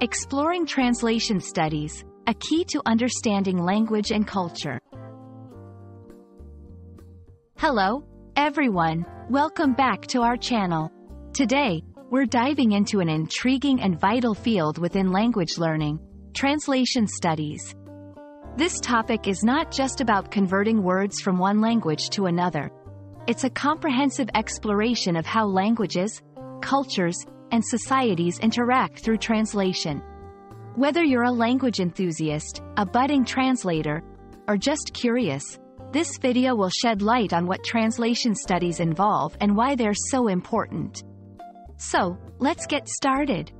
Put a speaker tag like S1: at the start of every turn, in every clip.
S1: Exploring Translation Studies, a key to understanding language and culture. Hello, everyone. Welcome back to our channel. Today, we're diving into an intriguing and vital field within language learning, translation studies. This topic is not just about converting words from one language to another. It's a comprehensive exploration of how languages, cultures, and societies interact through translation. Whether you're a language enthusiast, a budding translator, or just curious, this video will shed light on what translation studies involve and why they're so important. So, let's get started.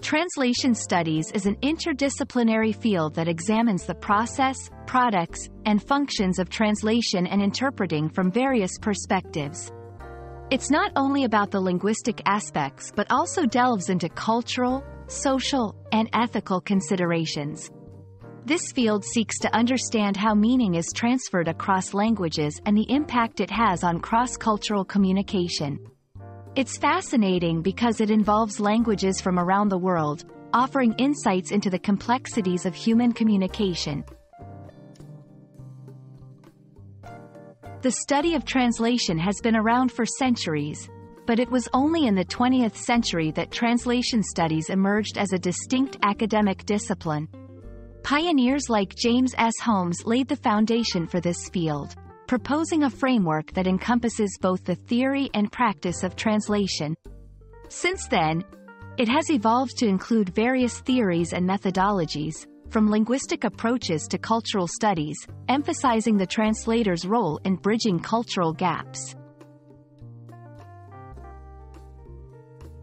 S1: Translation studies is an interdisciplinary field that examines the process, products, and functions of translation and interpreting from various perspectives. It's not only about the linguistic aspects but also delves into cultural, social, and ethical considerations. This field seeks to understand how meaning is transferred across languages and the impact it has on cross-cultural communication. It's fascinating because it involves languages from around the world, offering insights into the complexities of human communication. The study of translation has been around for centuries, but it was only in the 20th century that translation studies emerged as a distinct academic discipline. Pioneers like James S. Holmes laid the foundation for this field proposing a framework that encompasses both the theory and practice of translation. Since then, it has evolved to include various theories and methodologies, from linguistic approaches to cultural studies, emphasizing the translator's role in bridging cultural gaps.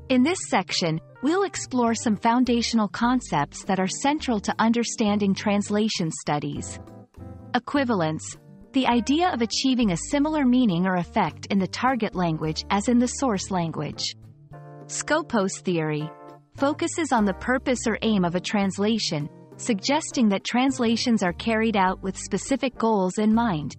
S1: In this section, we'll explore some foundational concepts that are central to understanding translation studies. Equivalence, the idea of achieving a similar meaning or effect in the target language as in the source language. Skopos theory focuses on the purpose or aim of a translation, suggesting that translations are carried out with specific goals in mind.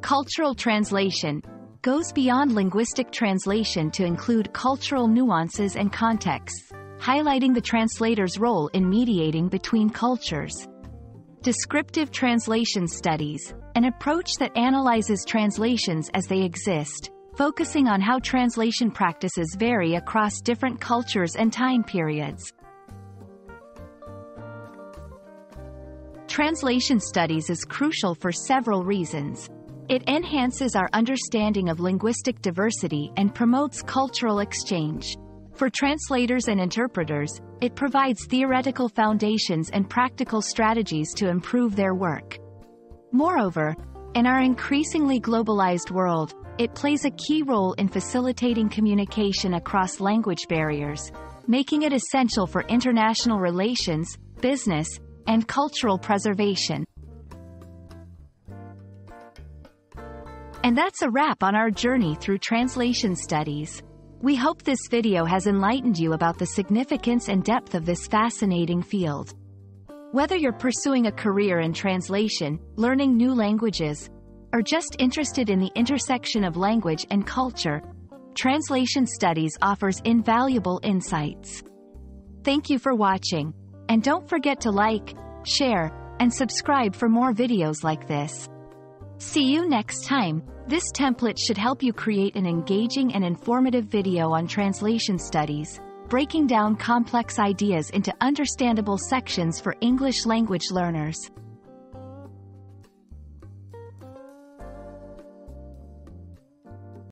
S1: Cultural translation goes beyond linguistic translation to include cultural nuances and contexts, highlighting the translator's role in mediating between cultures. Descriptive translation studies an approach that analyzes translations as they exist, focusing on how translation practices vary across different cultures and time periods. Translation studies is crucial for several reasons. It enhances our understanding of linguistic diversity and promotes cultural exchange. For translators and interpreters, it provides theoretical foundations and practical strategies to improve their work. Moreover, in our increasingly globalized world, it plays a key role in facilitating communication across language barriers, making it essential for international relations, business, and cultural preservation. And that's a wrap on our journey through translation studies. We hope this video has enlightened you about the significance and depth of this fascinating field. Whether you're pursuing a career in translation, learning new languages, or just interested in the intersection of language and culture, Translation Studies offers invaluable insights. Thank you for watching, and don't forget to like, share, and subscribe for more videos like this. See you next time. This template should help you create an engaging and informative video on translation studies breaking down complex ideas into understandable sections for English language learners.